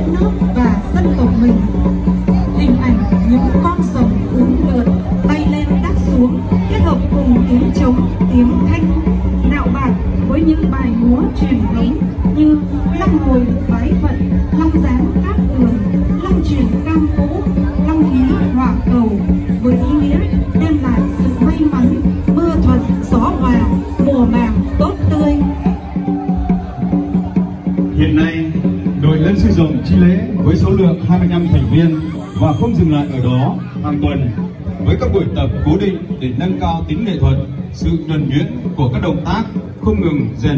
nước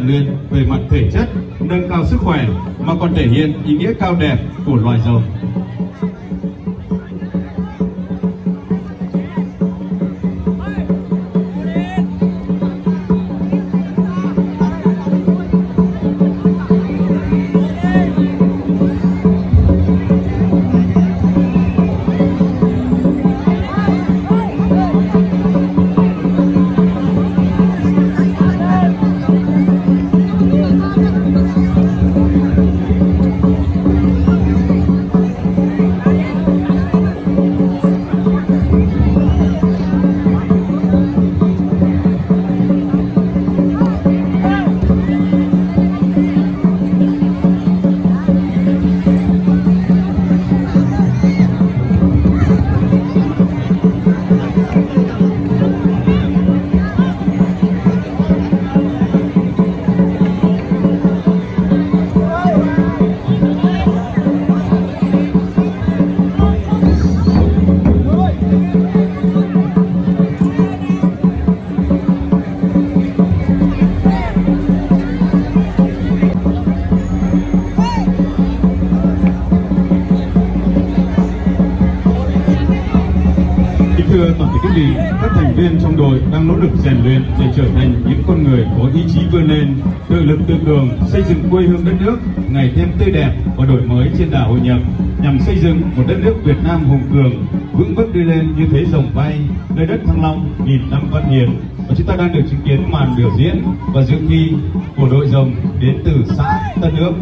rèn luyện về mặt thể chất, nâng cao sức khỏe mà còn thể hiện ý nghĩa cao đẹp của loài rồng. Thành viên trong đội đang nỗ lực rèn luyện để trở thành những con người có ý chí vươn lên, tự lực tự cường, xây dựng quê hương đất nước ngày thêm tươi đẹp và đổi mới trên đà hội nhập, nhằm xây dựng một đất nước Việt Nam hùng cường, vững bước đi lên như thế rồng bay, nơi đất Thăng Long nghìn năm văn hiền. Và chúng ta đang được chứng kiến màn biểu diễn và dự thi của đội rồng đến từ xã Tân Ước.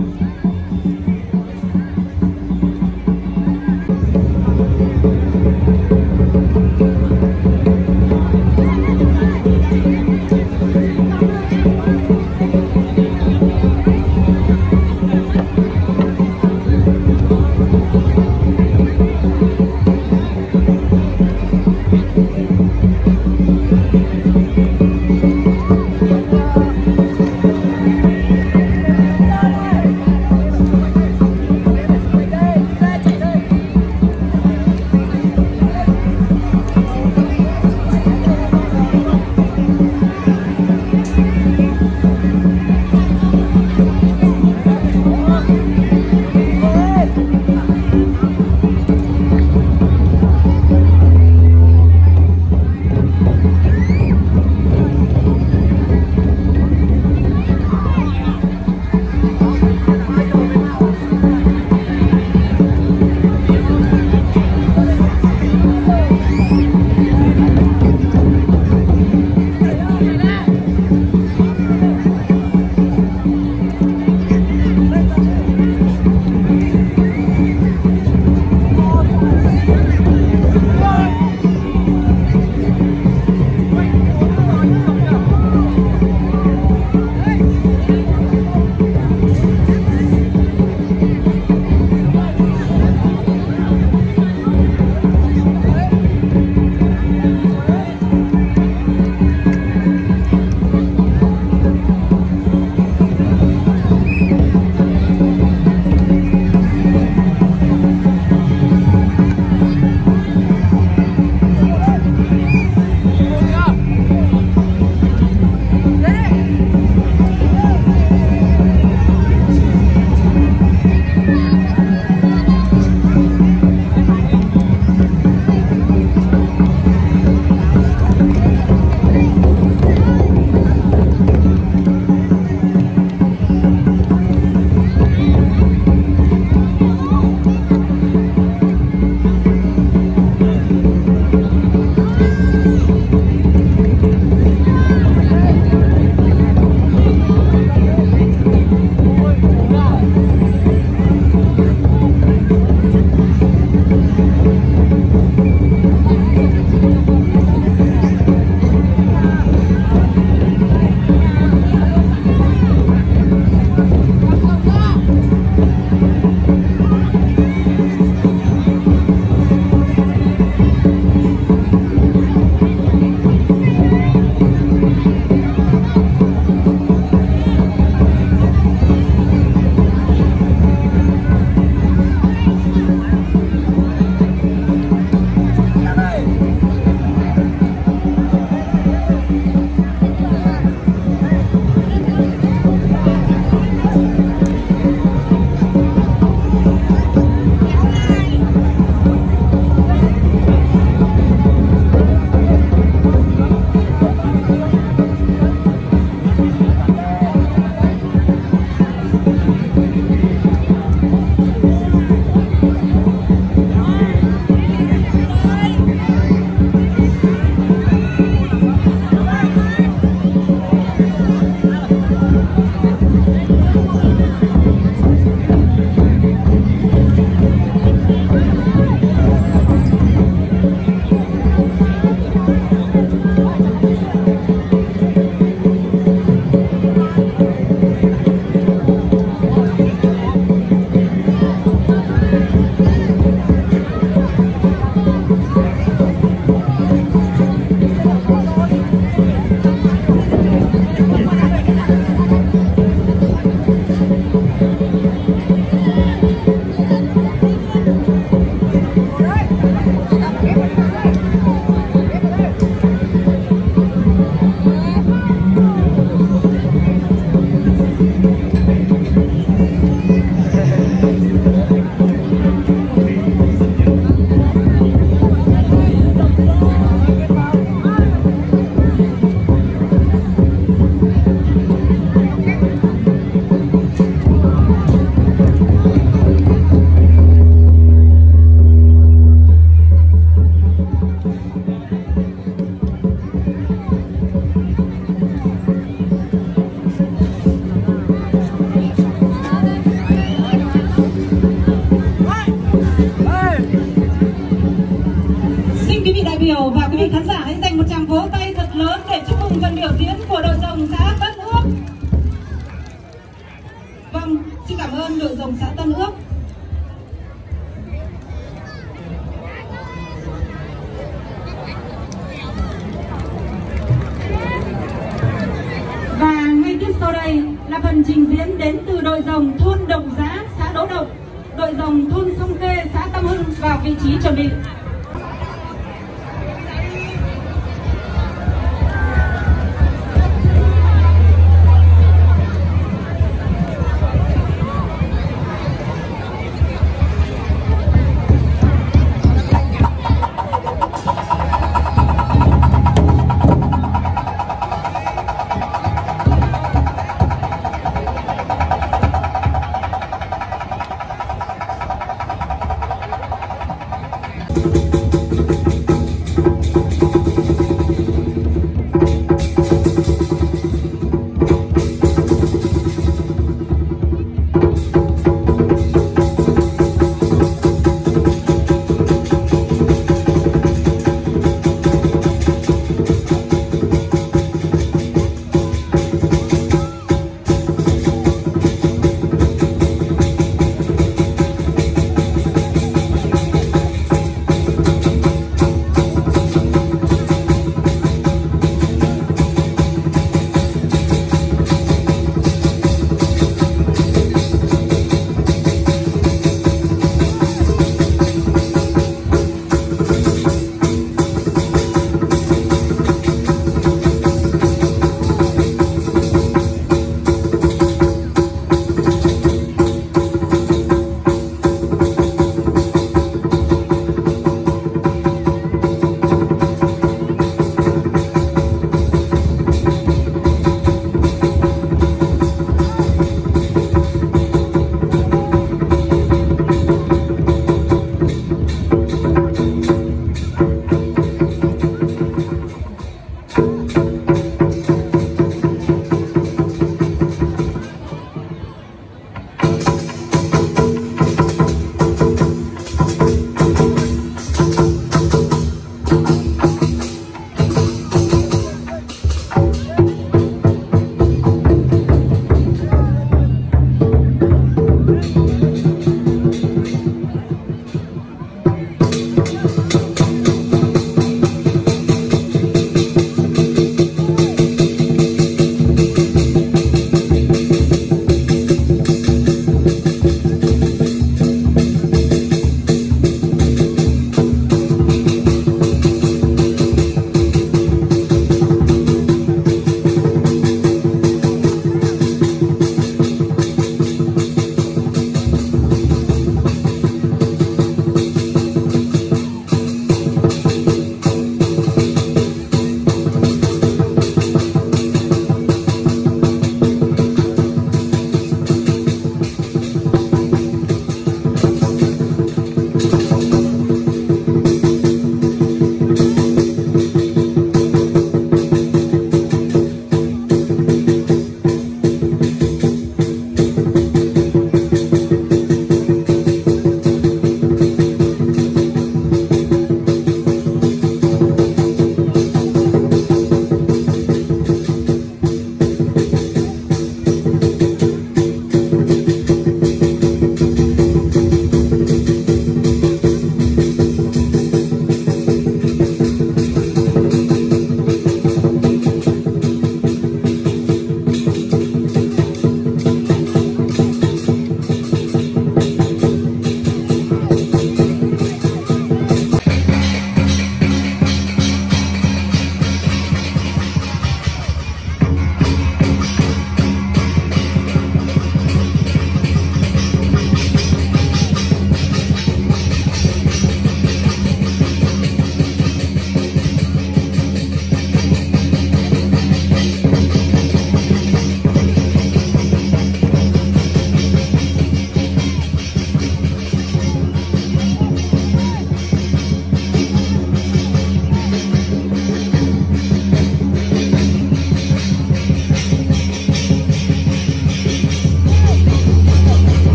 Vào vị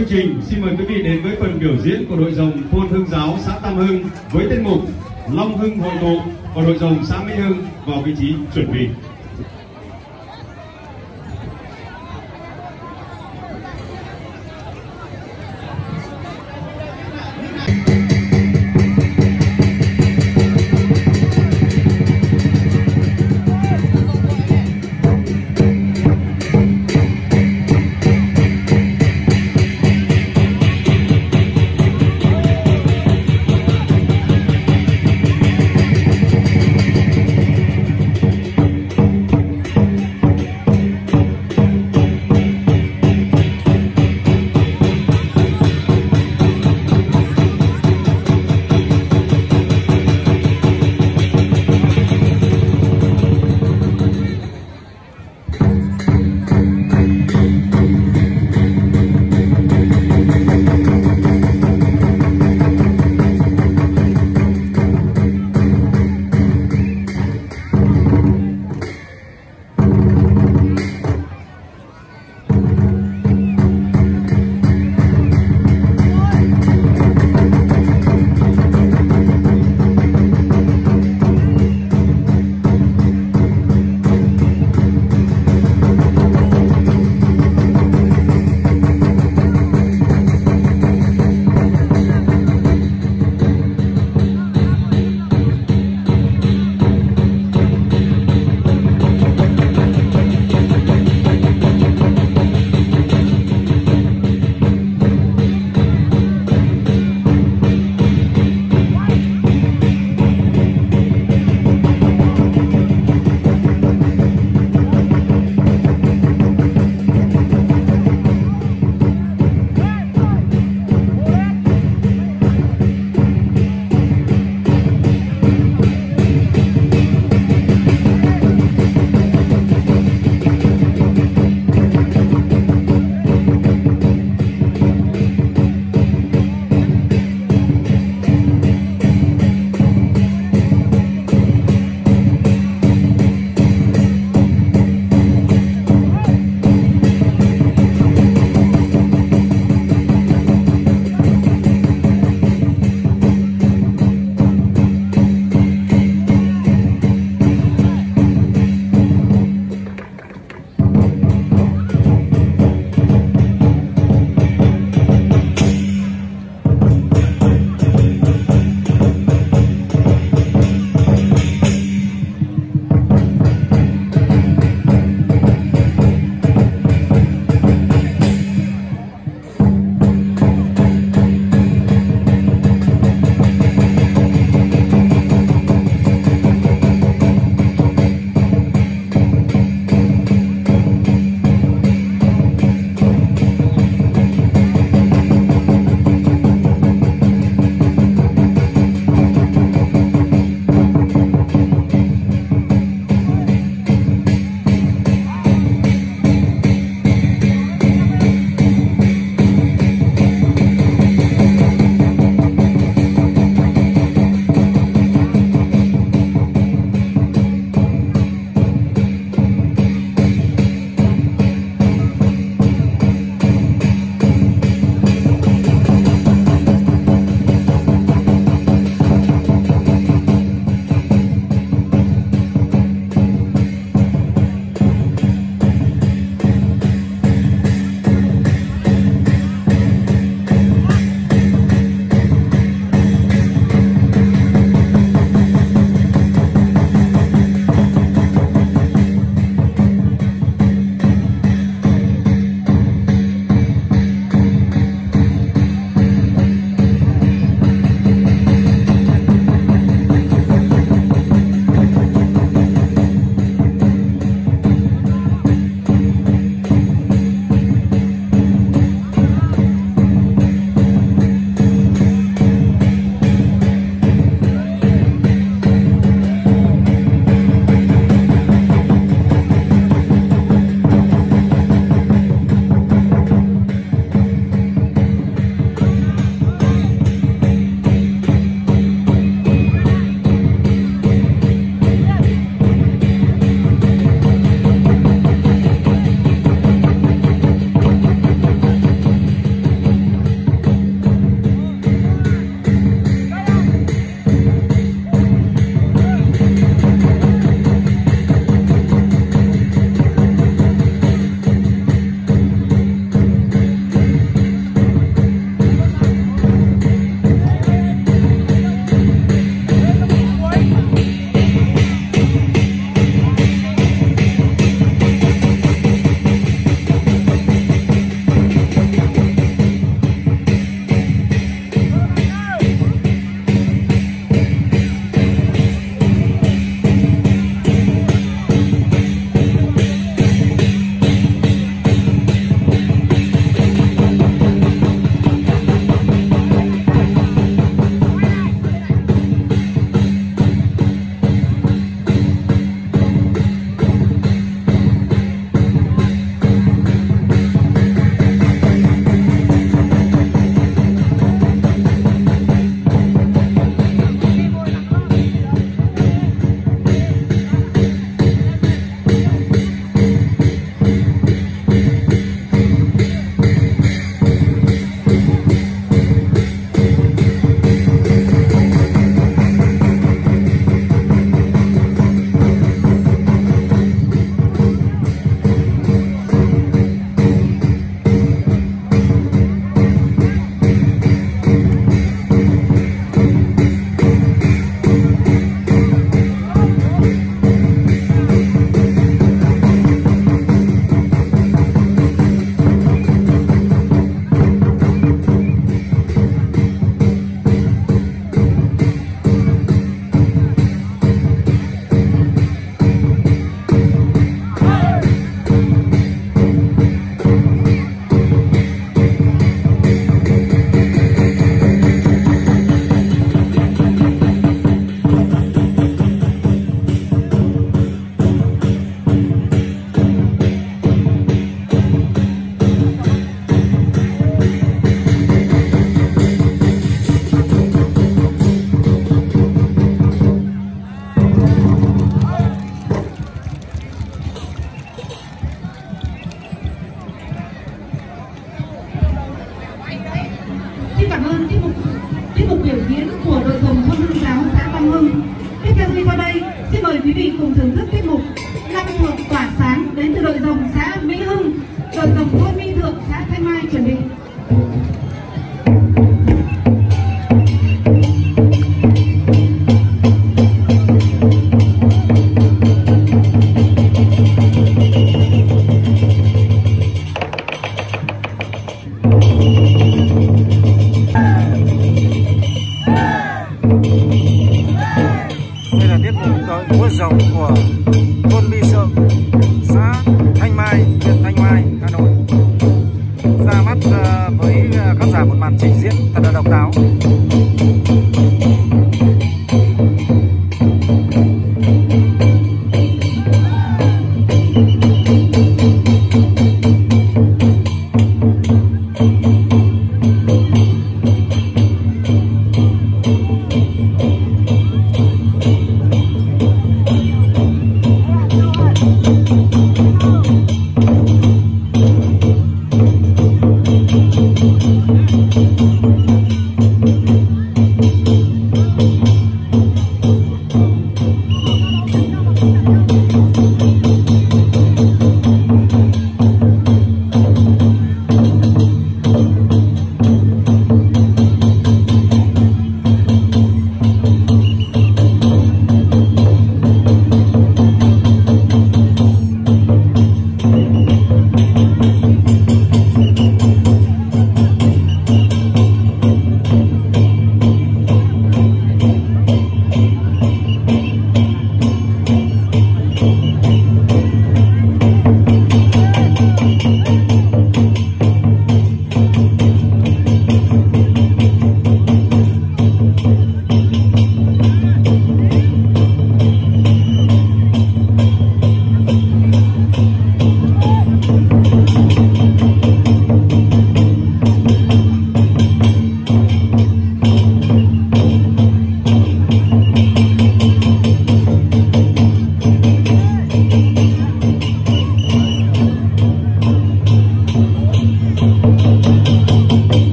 chương trình, xin mời quý vị đến với phần biểu diễn của đội rồng thôn Hưng Giáo, xã Tam Hưng với tên mục Long Hưng hội tụ và đội rồng xã Mỹ Hưng vào vị trí chuẩn bị.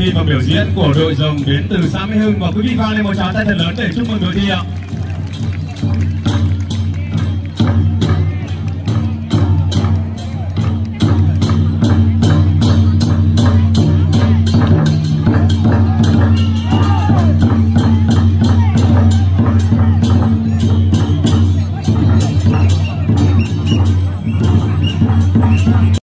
Thi và biểu diễn của đội rồng đến từ xã Mỹ Hưng và quý vị vang lên một tràng tay thật lớn để chúc mừng đội thi ạ.